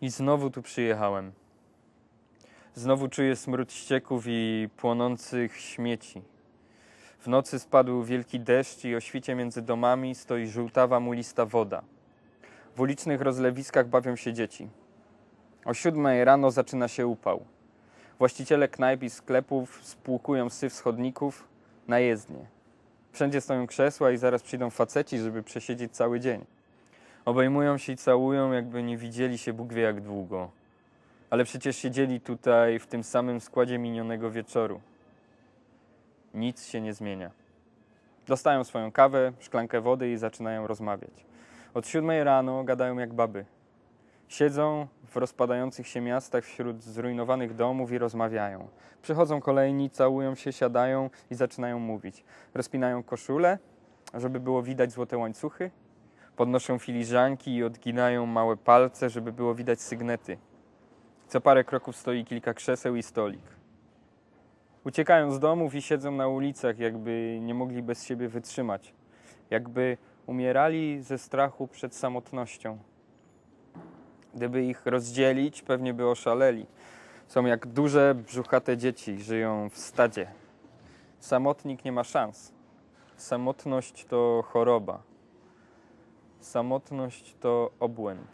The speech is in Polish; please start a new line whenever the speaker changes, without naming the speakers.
I znowu tu przyjechałem. Znowu czuję smród ścieków i płonących śmieci. W nocy spadł wielki deszcz i o świcie między domami stoi żółtawa, mulista woda. W ulicznych rozlewiskach bawią się dzieci. O siódmej rano zaczyna się upał. Właściciele knajp i sklepów spłukują syf z chodników na jezdnię. Wszędzie stoją krzesła i zaraz przyjdą faceci, żeby przesiedzieć cały dzień. Obejmują się i całują, jakby nie widzieli się Bóg wie jak długo. Ale przecież siedzieli tutaj w tym samym składzie minionego wieczoru. Nic się nie zmienia. Dostają swoją kawę, szklankę wody i zaczynają rozmawiać. Od siódmej rano gadają jak baby. Siedzą w rozpadających się miastach wśród zrujnowanych domów i rozmawiają. Przychodzą kolejni, całują się, siadają i zaczynają mówić. Rozpinają koszule, żeby było widać złote łańcuchy. Podnoszą filiżanki i odginają małe palce, żeby było widać sygnety. Co parę kroków stoi kilka krzeseł i stolik. Uciekają z domów i siedzą na ulicach, jakby nie mogli bez siebie wytrzymać. Jakby umierali ze strachu przed samotnością. Gdyby ich rozdzielić, pewnie by oszaleli. Są jak duże, brzuchate dzieci, żyją w stadzie. Samotnik nie ma szans. Samotność to choroba. Samotność to obłęd.